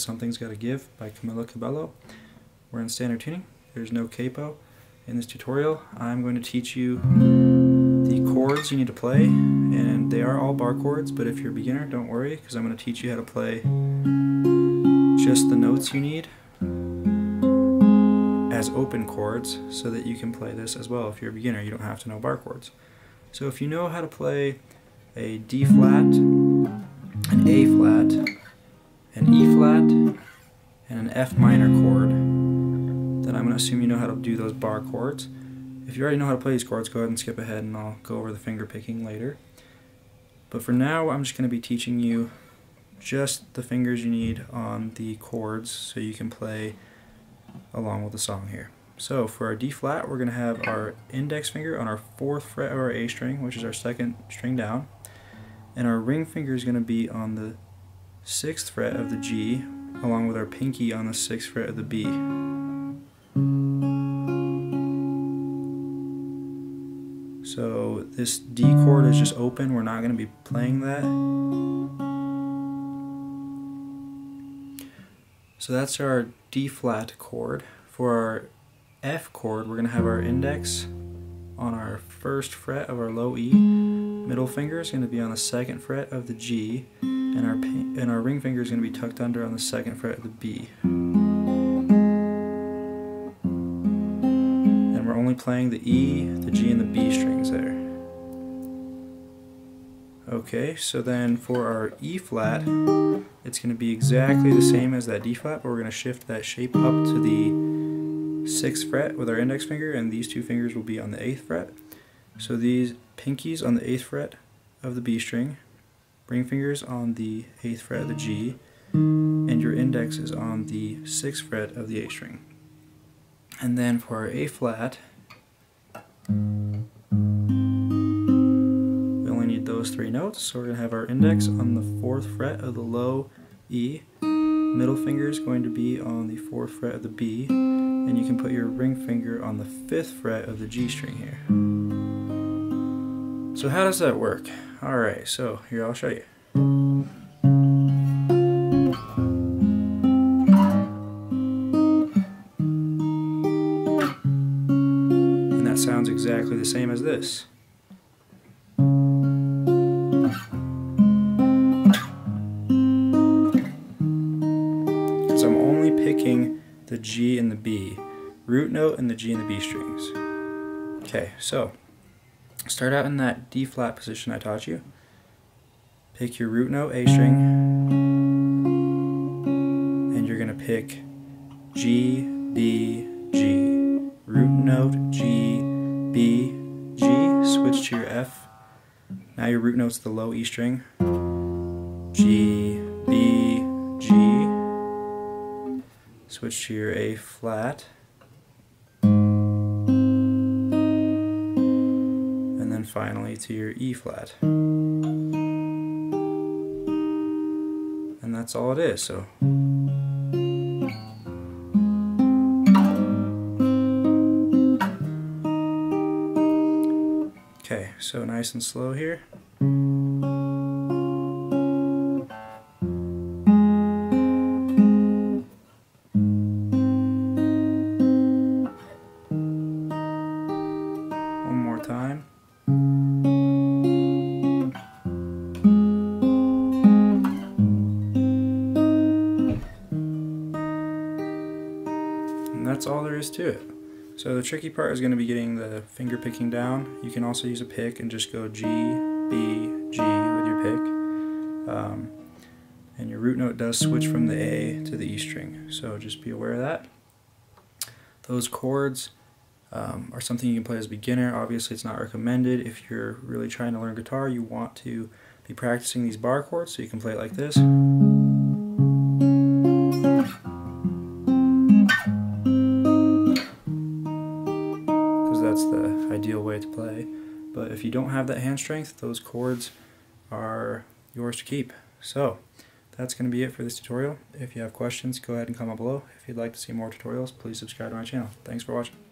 Something's Gotta Give by Camila Cabello. We're in standard tuning. There's no capo. In this tutorial, I'm going to teach you the chords you need to play, and they are all bar chords, but if you're a beginner, don't worry, because I'm going to teach you how to play just the notes you need as open chords so that you can play this as well. If you're a beginner, you don't have to know bar chords. So if you know how to play a D flat, an A flat, an E flat, and an F minor chord, then I'm going to assume you know how to do those bar chords. If you already know how to play these chords, go ahead and skip ahead and I'll go over the finger picking later. But for now, I'm just going to be teaching you just the fingers you need on the chords so you can play along with the song here. So for our D flat, we're going to have our index finger on our fourth fret of our A string, which is our second string down. And our ring finger is going to be on the sixth fret of the G, along with our pinky on the sixth fret of the B. So this D chord is just open, we're not going to be playing that. So that's our D flat chord. For our F chord, we're going to have our index on our first fret of our low E. Middle finger is going to be on the second fret of the G, and our and our ring finger is going to be tucked under on the second fret of the B. And we're only playing the E, the G, and the B strings there. Okay, so then for our E flat, it's going to be exactly the same as that D flat, but we're going to shift that shape up to the 6th fret with our index finger, and these two fingers will be on the 8th fret. So these pinkies on the 8th fret of the B string, ring fingers on the 8th fret of the G, and your index is on the 6th fret of the A string. And then for our A flat, we only need those three notes, so we're going to have our index on the 4th fret of the low E, middle finger is going to be on the 4th fret of the B, and you can put your ring finger on the 5th fret of the G string here. So how does that work? Alright, so here I'll show you. And that sounds exactly the same as this. So I'm only picking the G and the B, root note and the G and the B strings. Okay, so Start out in that D flat position I taught you. Pick your root note A string, and you're going to pick G, B, G. Root note G, B, G. Switch to your F. Now your root note's the low E string. G, B, G. Switch to your A flat. Then finally to your E flat. And that's all it is. So. Okay, so nice and slow here. One more time. And that's all there is to it. So the tricky part is going to be getting the finger picking down. You can also use a pick and just go G, B, G with your pick. Um, and your root note does switch from the A to the E string, so just be aware of that. Those chords um, are something you can play as a beginner. Obviously it's not recommended. If you're really trying to learn guitar, you want to be practicing these bar chords so you can play it like this. Because that's the ideal way to play. But if you don't have that hand strength, those chords are yours to keep. So that's going to be it for this tutorial. If you have questions, go ahead and comment below. If you'd like to see more tutorials, please subscribe to my channel. Thanks for watching.